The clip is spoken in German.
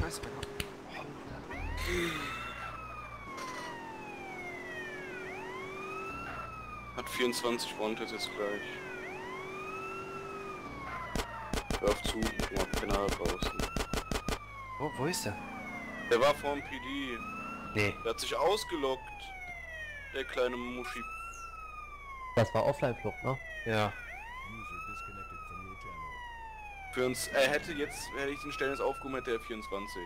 Scheiße, Gott. Hat 24 Wanted jetzt gleich. Hör auf zu, mal Penal draußen. Wo, wo ist er? Der war vorm PD. Nee. Der hat sich ausgelockt. Der kleine Muschi. Das war Offline-Flucht, ne? Ja. Für uns, er hätte jetzt, hätte ich den Stellen jetzt aufgehoben, hätte er 24.